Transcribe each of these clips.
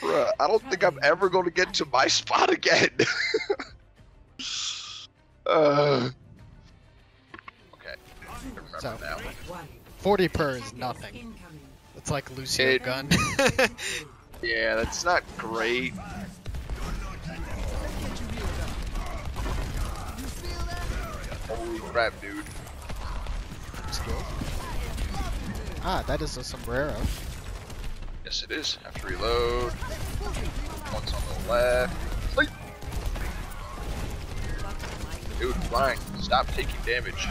Bruh, I don't think I'm ever going to get to my spot again. uh, okay. So- now. 40 per is nothing. It's like Lucio It- gun. Yeah, that's not great. Holy crap, dude. Ah, that is a sombrero. Yes, it is. Have to reload. One's on the left. Sleep. Dude, Ryan, stop taking damage.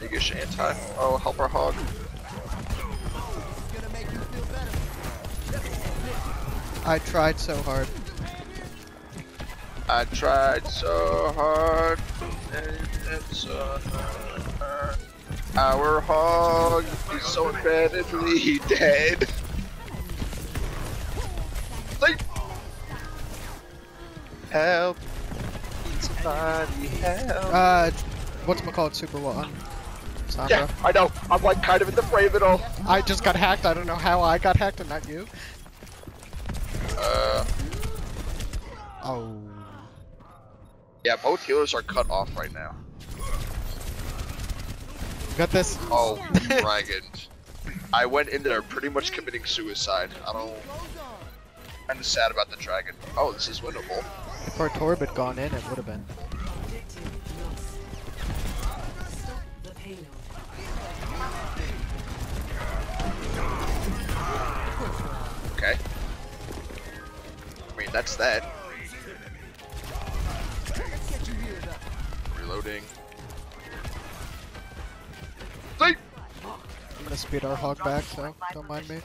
Niggish anti. Oh, help our hog. I tried so hard. I tried so hard. And it's so hard. Our hog is so incredibly dead. Sleep. Help. Somebody help. Uh, what's called Super one? Sandra. Yeah, I know. I'm like kind of in the frame of it all. I just got hacked. I don't know how I got hacked and not you. Uh, Oh. yeah, both healers are cut off right now. You got this? Oh, dragon. I went in there pretty much committing suicide. I don't. Kind of sad about the dragon. Oh, this is winnable. If our Torb had gone in, it would have been. Okay. I mean, that's that. Reloading. Gonna speed our hog back, so don't mind me.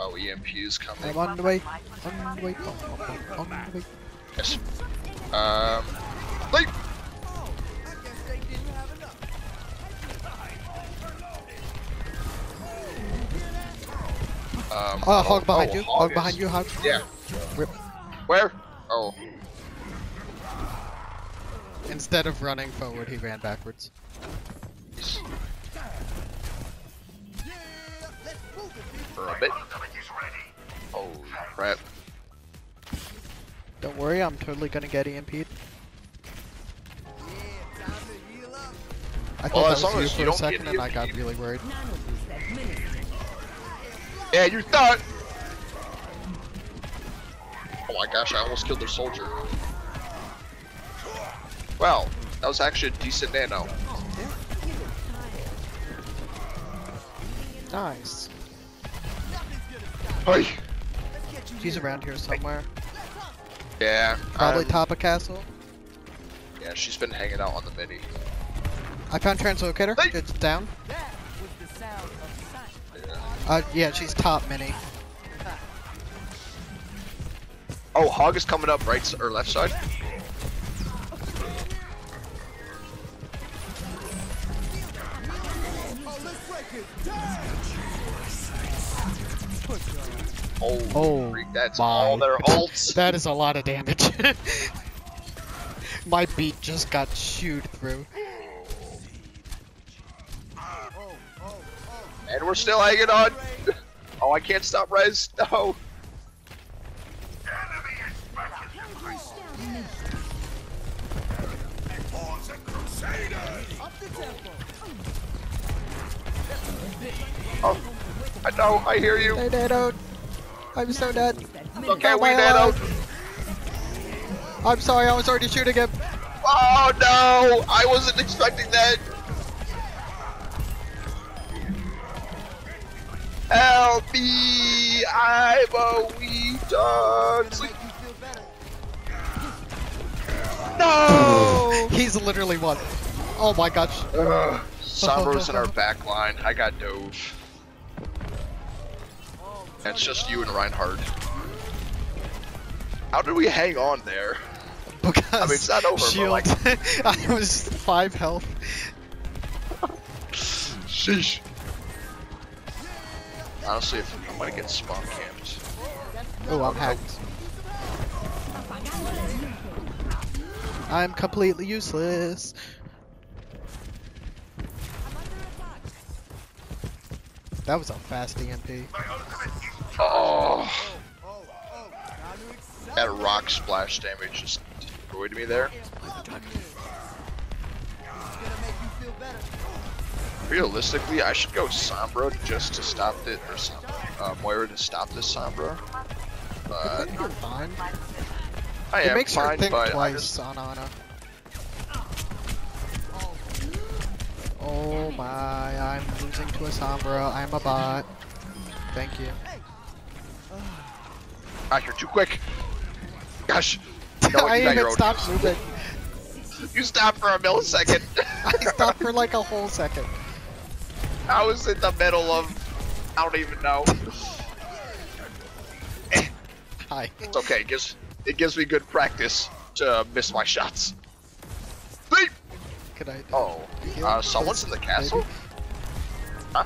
Oh, EMP is coming. I'm on the way. On the way. On, on, on the way. Yes. Um. Sleep! Um, Oh, hog behind oh, you. hog Hog is- behind you. Hog. Yeah. Rip. Where? Oh. Instead of running forward, he ran backwards. For a bit. Holy crap. Don't worry, I'm totally gonna get EMP'd. I thought Well, that was you for you a second, and I got really worried. Yeah, you thought. Oh my gosh, I almost killed their soldier. Well, that was actually a decent nano. Nice. Hey. He's around here somewhere. Yeah. Probably um, top of castle. Yeah, she's been hanging out on the mini. I found translocator. Hey! It's down. Uh, yeah, she's top mini. Oh, Hog is coming up right or left side. Oh, Oh, freak, that's my. all their ults. That is a lot of damage. My beat just got chewed through. and we're still hanging on. Oh, I can't stop res. No. Oh, I know. I hear you. Hey, Nano. I'm so dead. Okay, we nano. alive. I'm sorry, I was already shooting him. Oh no! I wasn't expecting that. Help me! I'm a wee dog. No! He's literally one. Oh my gosh. Ugh. Sombra's in our back line. I got dove. It's just you and Reinhardt. How did we hang on there? Because I mean, it's not over, shield. like- I was five health. Sheesh. Honestly, if I'm gonna get spawn camped. Oh, I'm hacked. I'm completely useless. That was a fast EMP. Oh, that rock splash damage just destroyed me there. Realistically, I should go Sombra just to stop it, or Som- uh, Moira to stop this Sombra. But You're fine. I it am makes her think but I twice just, on Ana. Oh my, I'm losing to a Sombra. I'm a bot. Thank you. Ah, you're too quick. Gosh, No, I even stopped moving. you stopped for a millisecond. I stopped for like a whole second. I was in the middle of, I don't even know. Hi. It's okay. It gives it gives me good practice to miss my shots. Beep! Could I? Oh, uh, someone's in the castle. Maybe? Huh?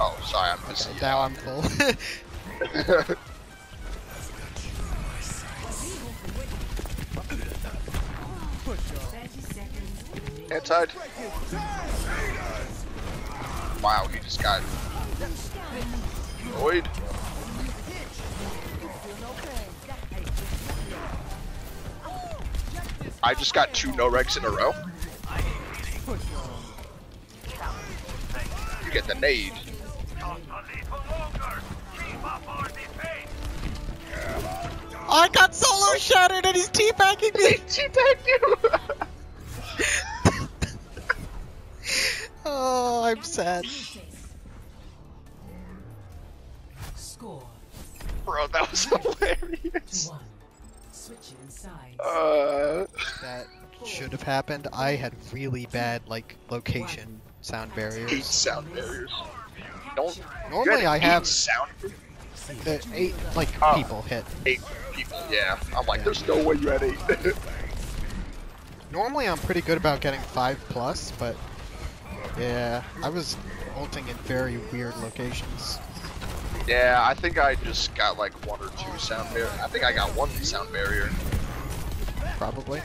Oh, sorry, I'm missing. Okay, now I'm full. Anti. Wow, he just got annoyed. I just got two no regs in a row. You get the nade. I got solo shattered and he's teabagging me. Teabagged you. oh, I'm sad. Score Bro, that was hilarious. one. Switching sides. Uh, That should have happened. I had really bad like location sound eight barriers. sound barriers. Don't. Normally I have sound uh, eight like Oh. people hit. eight people. Yeah, I'm like, Yeah. there's no way you had eight. Normally I'm pretty good about getting five plus, but yeah, I was ulting in very weird locations. yeah, I think I just got like one or two sound barrier. I think I got one sound barrier. Probably.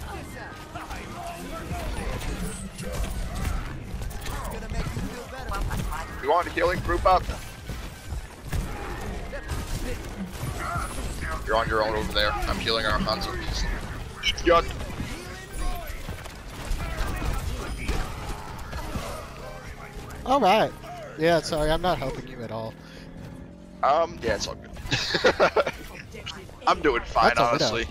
You want a healing group up? You're on your own over there. I'm healing our Hanzo. Idiot. All right. Yeah, sorry, I'm not helping you at all. Um, yeah, it's all good. I'm doing fine, That's honestly.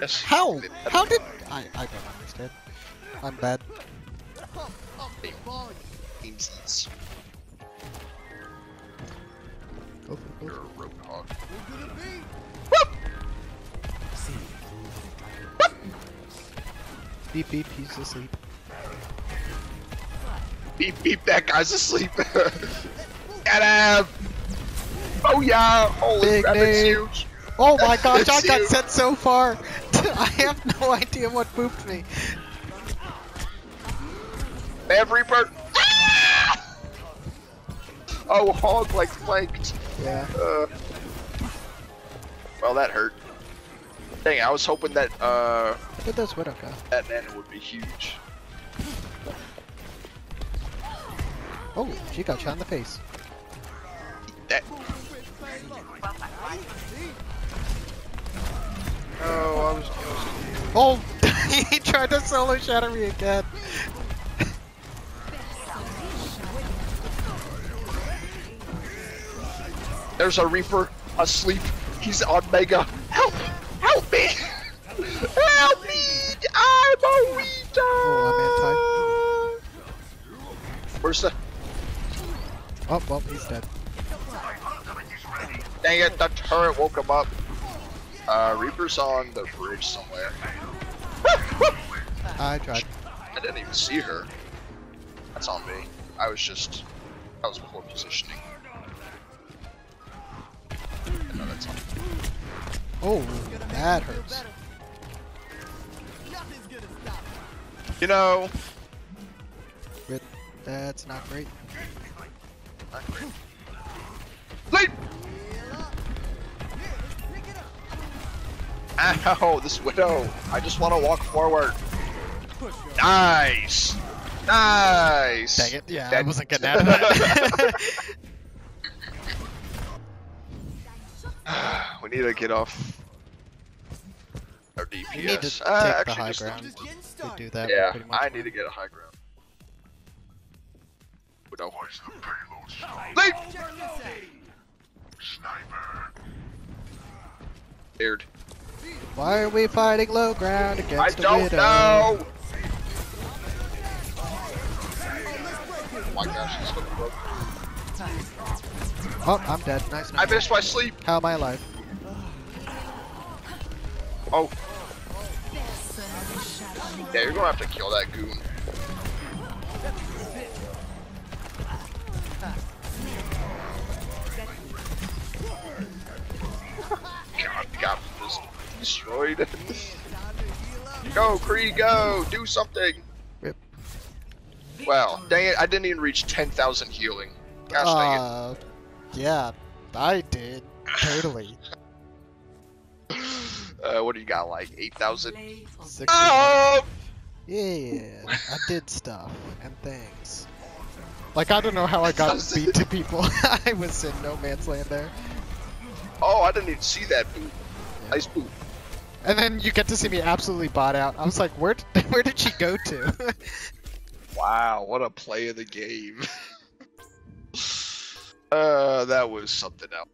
Yes. How? How did I? I don't understand. I'm bad. Teamsies. Go for You're it. a roadhog. Beep beep. He's asleep. Beep beep, that guy's asleep. Get him! Oh yeah! Holy Big crap, it's huge! Oh my gosh! I got you. sent so far. I have no idea what booped me. Every bird. Ah! Oh, hog like flanked. Yeah. Uh, well, that hurt. Dang, I was hoping that uh But that's Widow go. that nano would be huge. Oh, she got shot in the face. That. Oh, I was. Oh, he tried to solo shatter me again. There's a Reaper asleep. He's on Mega. Help! Help me! Help me! I'm a weed Oh, Where's the? Oh, well, he's dead. Dang it! The turret woke him up. Uh, Reaper's on the bridge somewhere. I tried. I didn't even see her. That's on me. I was just. I was poor positioning. No, that's on. Oh, that hurts. You know. But that's not great. not great. Leap! Ow, this widow. I just want to walk forward. Nice. Nice. Dang it! Yeah, I wasn't getting out of that. we need to get off our DPS. we need to Uh, take the actually, high ground. We do that. Yeah, I need to get a high ground. Without Leap! Scared. Why are we fighting low ground I against a don't widow? know. Oh my gosh, he's gonna broke. Oh, I'm dead. Nice. I nice. missed my sleep. How am I alive? Oh. Yeah, you're gonna have to kill that goon. God, got just destroyed. go, Kree, go! Do something! Rip. Well, dang it, I didn't even reach 10,000 healing. Gosh dang Uh, yeah, I did. Totally. it. Uh, what do you got, like 8,000? Play of 60. Oh! Yeah, I did stuff and things. Like, I don't know how I got beat to people. I was in no man's land there. Oh, I didn't even see that boop. Nice boop. And then you get to see me absolutely bot out. I was like, where, d- where did she go to? Wow, what a play of the game. uh, that was something else.